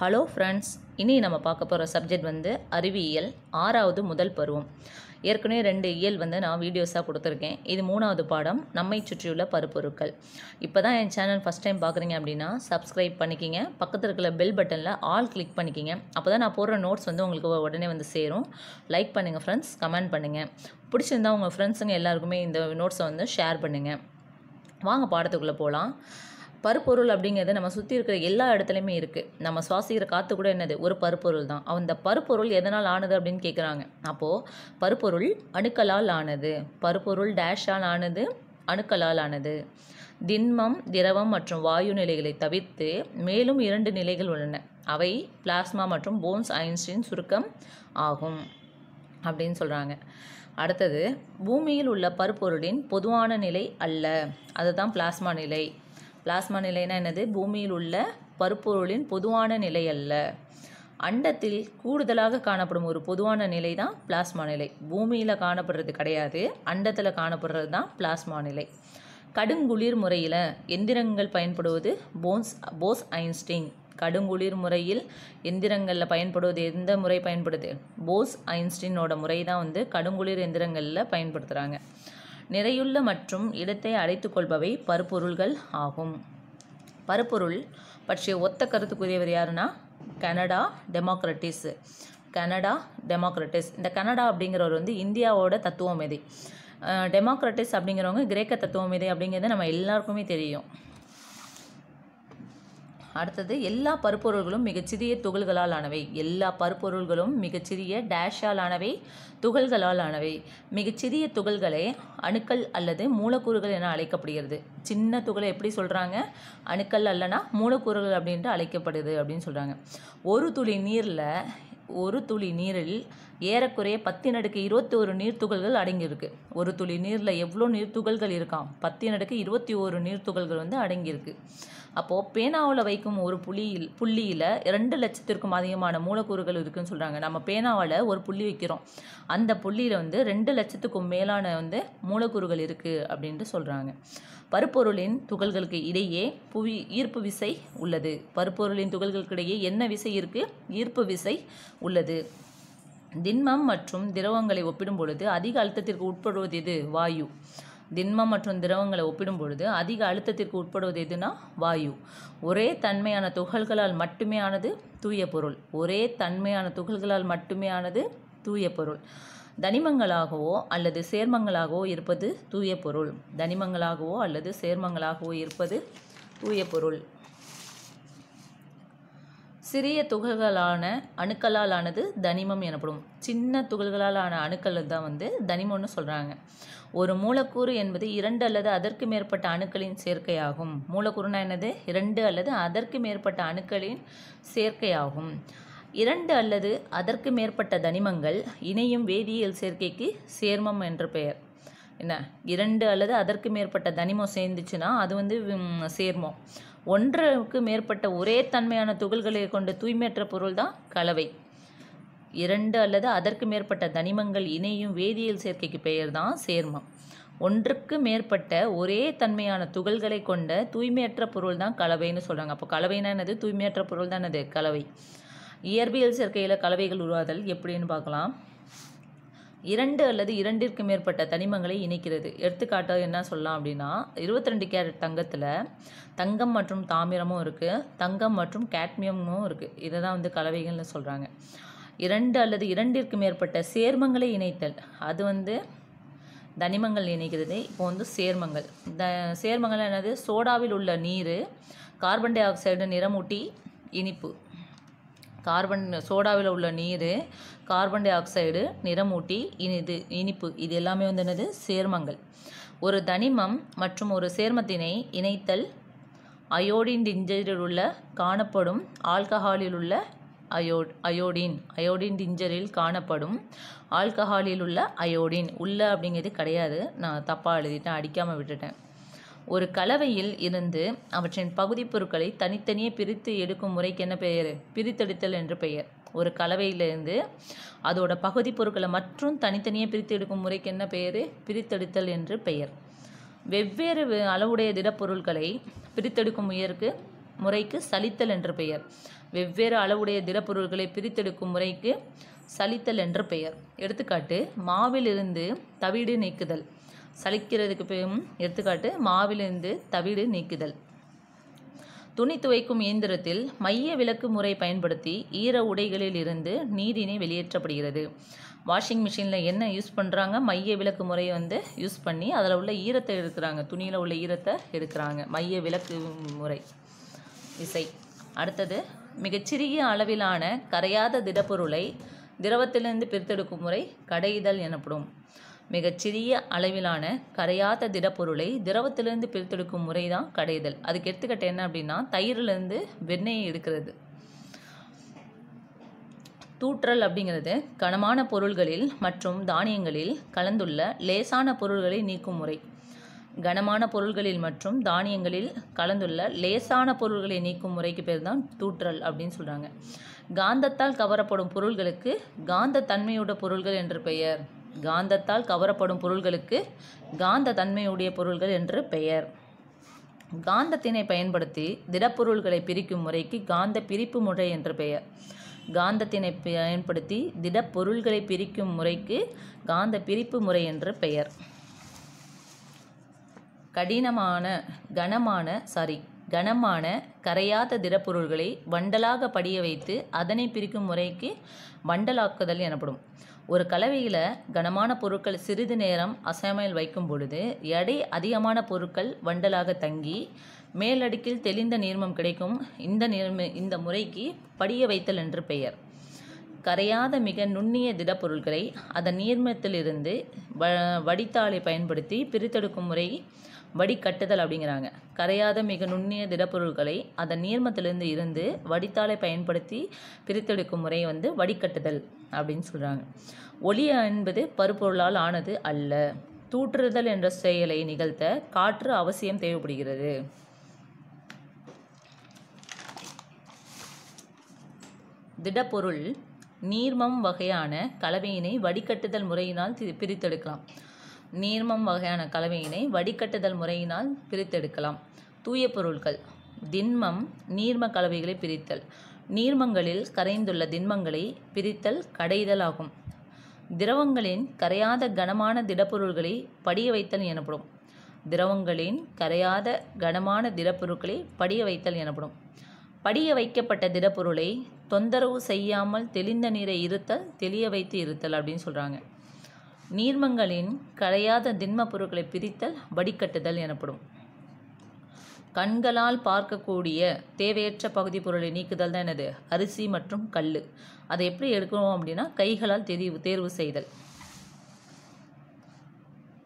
Hello friends இனி நம்ம பார்க்க போகிற சப்ஜெக்ட் வந்து அறிவியல் ஆறாவது முதல் பருவம். ஏற்கனவே ரெண்டு இயல் வந்து நான் வீடியோஸாக கொடுத்துருக்கேன். இது மூணாவது பாடம் நம்மை சுற்றியுள்ள பருப்பொருட்கள். இப்போ தான் என் சேனல் ஃபஸ்ட் டைம் பார்க்குறீங்க அப்படின்னா சப்ஸ்கிரைப் பண்ணிக்கிங்க. பக்கத்தில் இருக்கிற பெல் பட்டனில் ஆல் கிளிக் பண்ணிக்கிங்க. அப்போ தான் நான் போடுற நோட்ஸ் வந்து உங்களுக்கு உடனே வந்து சேரும். லைக் பண்ணுங்கள் ஃப்ரெண்ட்ஸ் கமெண்ட் பண்ணுங்கள் பிடிச்சிருந்தா உங்கள் ஃப்ரெண்ட்ஸுங்க எல்லாருக்குமே இந்த நோட்ஸை வந்து ஷேர் பண்ணுங்கள் வாங்க பாடத்துக்குள்ளே போகலாம் பருப்பொருள் அப்படிங்கிறது நம்ம சுற்றி இருக்கிற எல்லா இடத்துலையுமே இருக்குது நம்ம சுவாசிக்கிற காற்று கூட என்னது? ஒரு பருப்பொருள் தான். அந்த பருப்பொருள் எதனால் ஆனது அப்படின்னு கேட்குறாங்க அப்போது பருப்பொருள் அணுக்களால் ஆனது. பருப்பொருள் டேஷால் ஆனது அணுக்களால் ஆனது. திண்மம் திரவம் மற்றும் வாயு நிலைகளை தவிர்த்து மேலும் இரண்டு நிலைகள் உள்ளன. அவை பிளாஸ்மா மற்றும் போன்ஸ் ஐன்ஸ்டீன் சுருக்கம் ஆகும் அப்படின்னு சொல்கிறாங்க அடுத்தது பூமியில் உள்ள பருப்பொருளின் பொதுவான நிலை அல்ல. அதுதான் பிளாஸ்மா நிலை. பிளாஸ்மா நிலைனா என்னது? பூமியில் உள்ள பருப்பொருளின் பொதுவான நிலை அல்ல. அண்டத்தில் கூடுதலாக காணப்படும் ஒரு பொதுவான நிலை தான் பிளாஸ்மா நிலை. பூமியில் காணப்படுறது கிடையாது. அண்டத்தில் காணப்படுறது தான் பிளாஸ்மா நிலை. கடுங்குளிர் முறையில் எந்திரங்கள் பயன்படுவது போன்ஸ் போஸ் ஐன்ஸ்டீன். கடுங்குளிர் முறையில் எந்திரங்களில் பயன்படுவது எந்த முறை பயன்படுது? போஸ் ஐன்ஸ்டீனோட முறை தான் வந்து கடுங்குளிர் எந்திரங்களில் பயன்படுத்துகிறாங்க நிறையுள்ள மற்றும் இடத்தை அடைத்துக் கொள்பவை பருப்பொருள்கள் ஆகும். பருப்பொருள் பற்றிய ஒத்த கருத்துக்குரியவர் யாருன்னா? Canada Democritus. Canada Democritus. இந்த கனடா அப்படிங்கிறவர் வந்து இந்தியாவோட தத்துவமேதை டெமோக்ரட்டிஸ் அப்படிங்கிறவங்க கிரேக்க தத்துவமேதை அப்படிங்கிறது நம்ம எல்லாருக்குமே தெரியும். அடுத்தது எல்லா பருப்பொருள்களும் மிகச்சிறிய துகள்களால் ஆனவை எல்லா பருப்பொருள்களும் மிகச்சிறிய டேஷால் ஆனவை துகள்களால் ஆனவை மிகச்சிறிய துகள்களே அணுக்கள் அல்லது மூலக்கூறுகள் என அழைக்கப்படுகிறது. சின்ன துகளை எப்படி சொல்கிறாங்க அணுக்கள் அல்லனா மூலக்கூறுகள் அப்படின்ட்டு அழைக்கப்படுது அப்படின்னு சொல்கிறாங்க ஒரு துளி நீரில் ஒரு துளி நீரில் ஏறக்குறைய பத்தின் அடுக்கு இருபத்தி ஒரு நீர்த்துகள்கள் அடங்கியிருக்கு. ஒரு துளி நீரில் எவ்வளோ நீர்த்துகள்கள் இருக்காம்? பத்தின் அடுக்கு இருபத்தி ஒரு நீர்த்துகள்கள் வந்து அடங்கியிருக்கு. அப்போது பேனாவில் வைக்கும் ஒரு புள்ளியில் புள்ளியில் ரெண்டு லட்சத்திற்கும் அதிகமான மூலக்கூறுகள் இருக்குதுன்னு சொல்கிறாங்க நம்ம பேனாவில் ஒரு புள்ளி வைக்கிறோம். அந்த புள்ளியில் வந்து ரெண்டு லட்சத்துக்கும் மேலான வந்து மூலக்கூறுகள் இருக்குது அப்படின்ட்டு சொல்கிறாங்க பருப்பொருளின் துகள்களுக்கு இடையே புவி ஈர்ப்பு விசை உள்ளது. பருப்பொருளின் துகள்களுக்கு இடையே என்ன விசை இருக்குது ஈர்ப்பு விசை உள்ளது. திண்மம் மற்றும் திரவங்களை ஒப்பிடும் பொழுது அதிக அழுத்தத்திற்கு உட்படுவது எது? வாயு. திண்மம் மற்றும் திரவங்களை ஒப்பிடும் பொழுது அதிக அழுத்தத்திற்கு உட்படுவது எதுனா வாயு. ஒரே தன்மையான துகள்களால் மட்டுமே ஆனது தூய பொருள். ஒரே தன்மையான துகள்களால் மட்டுமே ஆனது தூய பொருள். தனிமங்களாகவோ அல்லது சேர்மங்களாகவோ இருப்பது தூய பொருள். தனிமங்களாகவோ அல்லது சேர்மங்களாகவோ இருப்பது தூய பொருள். சிறிய துகள்களான அணுக்களால் ஆனது தனிமம் எனப்படும். சின்ன துகள்களால் ஆன அணுக்கள் தான் வந்து தனிமம்னு சொல்கிறாங்க ஒரு மூலக்கூறு என்பது இரண்டு அல்லது அதற்கு மேற்பட்ட அணுக்களின் சேர்க்கையாகும். மூலக்கூறுனா என்னது? இரண்டு அல்லது அதற்கு மேற்பட்ட அணுக்களின் சேர்க்கையாகும். இரண்டு அல்லது அதற்கு மேற்பட்ட தனிமங்கள் இணையும் வேதியியல் சேர்க்கைக்கு சேர்மம் என்று பெயர். என்ன? இரண்டு அல்லது அதற்கு மேற்பட்ட தனிமம் சேர்ந்துச்சுன்னா அது வந்து சேர்மம். ஒன்றுக்கு மேற்பட்ட ஒரே தன்மையான துகள்களை கொண்ட தூய்மையற்ற பொருள் தான் கலவை. இரண்டு அல்லது அதற்கு மேற்பட்ட தனிமங்கள் இணையும் வேதியியல் சேர்க்கைக்கு பெயர்தான் சேர்மம். ஒன்றுக்கு மேற்பட்ட ஒரே தன்மையான துகள்களை கொண்ட தூய்மையற்ற பொருள் தான் கலவைன்னு சொல்கிறாங்க அப்போ கலவைனா என்னது? தூய்மையற்ற பொருள் தான் என்னது கலவை. இயற்பியல் சேர்க்கையில் கலவைகள் உருவாதல் எப்படின்னு பார்க்கலாம். இரண்டு அல்லது இரண்டிற்கு மேற்பட்ட தனிமங்களை இணைக்கிறது. எடுத்துக்காட்டாக என்ன சொல்லலாம் அப்படின்னா இருபத்தி ரெண்டு கேரட் தங்கத்தில் தங்கம் மற்றும் தாமிரமும் இருக்குது தங்கம் மற்றும் கேட்மியமும் இருக்குது இதை தான் வந்து கலவைகள்னு சொல்கிறாங்க இரண்டு அல்லது இரண்டிற்கு மேற்பட்ட சேர்மங்களை இணைத்தல். அது வந்து தனிமங்கள் இணைக்கிறது. இப்போ வந்து சேர்மங்கள். த சேர்மங்கள் என்னது? சோடாவில் உள்ள நீர் கார்பன் டை ஆக்சைடு நிறமூட்டி இனிப்பு. கார்பன் சோடாவில் உள்ள நீர் கார்பன் டை ஆக்சைடு நிறமூட்டி இனிது இனிப்பு. இது எல்லாமே வந்து என்னது? சேர்மங்கள். ஒரு தனிமம் மற்றும் ஒரு சேர்மத்தினை இணைத்தல். அயோடின் டிஞ்சரில் உள்ள காணப்படும் ஆல்கஹாலில் உள்ள அயோட் அயோடின் அயோடின் டிஞ்சரில் காணப்படும் ஆல்கஹாலில் உள்ள அயோடின். உள்ள அப்படிங்கிறது கிடையாது. நான் தப்பாக எழுதிட்டேன் அடிக்காமல் விட்டுட்டேன். ஒரு கலவையில் இருந்து அவற்றின் பகுதி பொருட்களை தனித்தனியே பிரித்து எடுக்கும் முறைக்கு என்ன பெயர்? பிரித்தெடுத்தல் என்று பெயர். ஒரு கலவையிலிருந்து அதோட பகுதி பொருட்களை மற்றும் தனித்தனியே பிரித்து எடுக்கும் முறைக்கு என்ன பெயர்? பிரித்தெடுத்தல் என்று பெயர். வெவ்வேறு அளவுடைய திடப்பொருட்களை பிரித்தெடுக்கும் முயற்கு முறைக்கு சலித்தல் என்று பெயர். வெவ்வேறு அளவுடைய திடப்பொருட்களை பிரித்தெடுக்கும் முறைக்கு சலித்தல் என்ற பெயர். எடுத்துக்காட்டு மாவிலிருந்து தவிடு நீக்குதல். சலிக்கிறதுக்கு எடுத்துக்காட்டு மாவிலிருந்து தவிடு நீக்குதல். துணி துவைக்கும் இயந்திரத்தில் மைய விலக்கு முறை பயன்படுத்தி ஈர உடைகளில் இருந்து நீரினை வெளியேற்றப்படுகிறது. வாஷிங் மிஷினில் என்ன யூஸ் பண்ணுறாங்க மைய விலக்கு முறையை வந்து யூஸ் பண்ணி அதில் உள்ள ஈரத்தை எடுக்கிறாங்க. துணியில் உள்ள ஈரத்தை எடுக்கிறாங்க. மைய விலக்கு முறை. இசை. அடுத்தது மிகச்சிறிய அளவிலான கரையாத திடப்பொருளை திரவத்திலிருந்து பிரித்தெடுக்கும் முறை கடைதல் எனப்படும். மிகச்சிறிய அளவிலான கரையாத திடப்பொருளை திரவத்திலிருந்து பிரித்தெடுக்கும் முறை தான் கடைதல் அதுக்கு எடுத்துக்கிட்ட என்ன அப்படின்னா தயிரிலிருந்து வெண்ணெயை எடுக்கிறது. தூற்றல் அப்படிங்கிறது கனமான பொருள்களில் மற்றும் தானியங்களில் கலந்துள்ள லேசான பொருள்களை நீக்கும் முறை. கனமான பொருள்களில் மற்றும் தானியங்களில் கலந்துள்ள லேசான பொருள்களை நீக்கும் முறைக்கு பேர் தான் தூற்றல் அப்படின்னு சொல்கிறாங்க காந்தத்தால் கவரப்படும் பொருள்களுக்கு காந்த தன்மையுடைய பொருள்கள் என்று பெயர். காந்தத்தால் கவரப்படும் பொருள்களுக்கு காந்த தன்மையுடைய பொருள்கள் என்று பெயர். காந்தத்தினை பயன்படுத்தி திடப்பொருள்களை பிரிக்கும் முறைக்கு காந்த பிரிப்பு முறை என்று பெயர். காந்தத்தினை பயன்படுத்தி திடப்பொருள்களை பிரிக்கும் முறைக்கு காந்த பிரிப்பு முறை என்று பெயர். கடினமான கனமான சாரி கனமான கரையாத திடப்பொருள்களை வண்டலாக படிய வைத்து அதனை பிரிக்கும் முறைக்கு வண்டலாக்குதல் எனப்படும். ஒரு கலவையில் கனமான பொருட்கள் சிறிது நேரம் அசைமையில் வைக்கும் பொழுது எடை அதிகமான பொருட்கள் வண்டலாக தங்கி மேலடுக்கில் தெளிந்த நீர்மம் கிடைக்கும். இந்த நீர்ம இந்த முறைக்கு படிய வைத்தல் என்று பெயர். கரையாத மிக நுண்ணிய திடப்பொருட்களை அதன் நீர்மத்திலிருந்து வ வடித்தாளை பயன்படுத்தி பிரித்தெடுக்கும் முறை வடிகட்டுதல் அப்படிங்கிறாங்க. கரையாத மிக நுண்ணிய திடப்பொருட்களை அதன் நீர்மத்திலிருந்து இருந்து வடித்தாலை பயன்படுத்தி பிரித்தெடுக்கும் முறை வந்து வடிகட்டுதல் அப்படின்னு சொல்கிறாங்க ஒளி என்பது பருப்பொருளால் ஆனது அல்ல. தூற்றுதல் என்ற செயலை நிகழ்த்த காற்று அவசியம் தேவைப்படுகிறது. திடப்பொருள் நீர்மம் வகையான கலவையினை வடிகட்டுதல் முறையினால் பிரித்தெடுக்கலாம். நீர்மம் வகையான கலவையினை வடிகட்டுதல் முறையினால் பிரித்தெடுக்கலாம். தூய பொருட்கள் திண்மம் நீர்ம கலவைகளை பிரித்தல். நீர்மங்களில் கரைந்துள்ள திண்மங்களை பிரித்தல் கடைதல் ஆகும். திரவங்களின் கரையாத கனமான திடப்பொருள்களை படிய வைத்தல் எனப்படும். திரவங்களின் கரையாத கனமான திடப்பொருட்களை படிய வைத்தல் எனப்படும். படிய வைக்கப்பட்ட திடப்பொருளை தொந்தரவு செய்யாமல் தெளிந்த நீரை இருத்தல் தெளிய வைத்து இருத்தல் அப்படின்னு சொல்கிறாங்க நீர்மங்களின் கரையாத திண்ம பொருட்களை பிரித்தல் வடிகட்டுதல் எனப்படும். கண்களால் பார்க்கக்கூடிய தேவையற்ற பகுதி பொருளை நீக்குதல் தான் என்னது? அரிசி மற்றும் கல் அதை எப்படி எடுக்கணும் அப்படின்னா கைகளால் தெரிவு தேர்வு செய்தல்.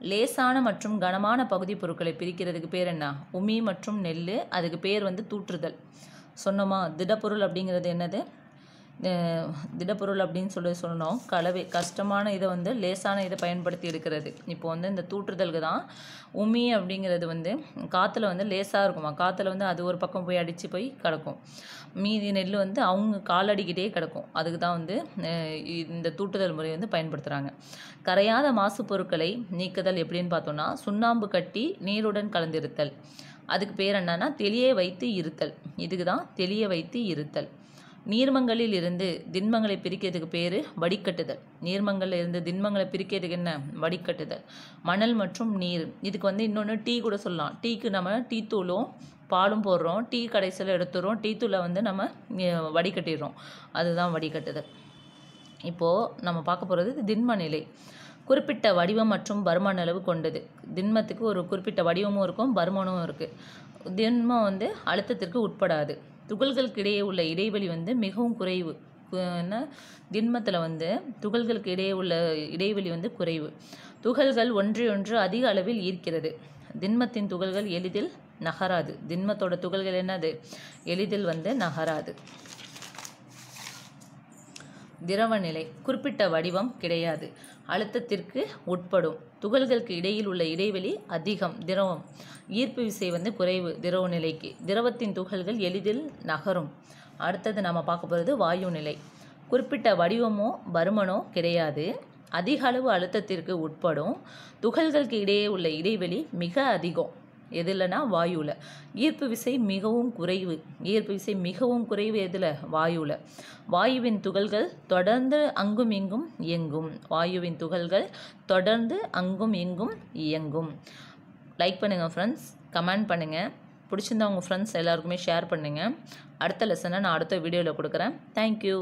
லேசான மற்றும் கனமான பகுதி பொருட்களை பிரிக்கிறதுக்கு பேர் என்ன? உமி மற்றும் நெல் அதுக்கு பேர் வந்து தூற்றுதல். சொன்னோமா? திடப்பொருள் அப்படிங்கிறது என்னது? திடப்பொருள் அப்படின்னு சொல்லி சொன்னோம் கலவை கஷ்டமான இதை வந்து லேசான இதை பயன்படுத்தி எடுக்கிறது. இப்போ வந்து இந்த தூற்றுதலுக்கு தான் உமி அப்படிங்கிறது வந்து காற்றுல வந்து லேசாக இருக்குமா? காற்றுல வந்து அது ஒரு பக்கம் போய் அடித்து போய் கிடக்கும். மீதி நெல் வந்து அவங்க காலடிக்கிட்டே கிடக்கும். அதுக்கு தான் வந்து இந்த தூட்டுதல் முறை வந்து பயன்படுத்துகிறாங்க கரையாத மாசு பொருட்களை நீக்குதல் எப்படின்னு பார்த்தோம்னா சுண்ணாம்பு கட்டி நீருடன் கலந்திருத்தல். அதுக்கு பேர் என்னன்னா தெளிய வைத்து இருத்தல். இதுக்கு தான் தெளிய வைத்து இருத்தல். நீர்மங்களில் இருந்து திண்மங்களை பிரிக்கிறதுக்கு பேர் வடிகட்டுதல். நீர்மங்களில் இருந்து திண்மங்களை பிரிக்கிறதுக்கு என்ன? வடிகட்டுதல். மணல் மற்றும் நீர். இதுக்கு வந்து இன்னொன்று டீ கூட சொல்லலாம். டீக்கு நம்ம டீ தூளும் பாலும் போடுறோம். டீ கடைசியில் எடுத்துடுறோம். டீ தூளை வந்து நம்ம வடிகட்டிடுறோம். அதுதான் வடிகட்டுதல். இப்போது நம்ம பார்க்க போகிறது திண்ம நிலை. குறிப்பிட்ட வடிவம் மற்றும் பருமன் அளவு கொண்டது. திண்மத்துக்கு ஒரு குறிப்பிட்ட வடிவமும் இருக்கும் பருமனும் இருக்குது திண்மம் வந்து அழுத்தத்திற்கு உட்படாது. துகள்களுக்கு இடையே உள்ள இடைவெளி வந்து மிகவும் குறைவு. என்ன? திண்மத்தில் வந்து துகள்களுக்கு இடையே உள்ள இடைவெளி வந்து குறைவு. துகள்கள் ஒன்றையொன்று அதிக அளவில் ஈர்க்கிறது. திண்மத்தின் துகள்கள் எளிதில் நகராது. திண்மத்தோட துகள்கள் என்னது? எளிதில் வந்து நகராது. திரவ நிலை குறிப்பிட்ட வடிவம் கிடையாது. அழுத்தத்திற்கு உட்படும். துகள்களுக்கு இடையில் உள்ள இடைவெளி அதிகம் திரவம். ஈர்ப்பு விசை வந்து குறைவு திரவ நிலைக்கு திரவத்தின் துகள்கள் எளிதில் நகரும். அடுத்தது நம்ம பார்க்க போகிறது வாயு நிலை குறிப்பிட்ட வடிவமோ பருமனோ கிடையாது. அதிக அளவு அழுத்தத்திற்கு உட்படும். துகள்களுக்கு இடையே உள்ள இடைவெளி மிக அதிகம். எது இல்லைன்னா வாயுவில் ஈர்ப்பு விசை மிகவும் குறைவு. ஈர்ப்பு விசை மிகவும் குறைவு எதில்? வாயுவில் வாயுவின் துகள்கள் தொடர்ந்து அங்கும் இங்கும் இயங்கும். வாயுவின் துகள்கள் தொடர்ந்து அங்கும் இங்கும் இயங்கும். லைக் பண்ணுங்கள் ஃப்ரெண்ட்ஸ் கமெண்ட் பண்ணுங்கள் பிடிச்சிருந்தா உங்கள் ஃப்ரெண்ட்ஸ் எல்லாருக்குமே ஷேர் பண்ணுங்கள் அடுத்த லெசனை நான் அடுத்த வீடியோவில் கொடுக்குறேன். தேங்க்யூ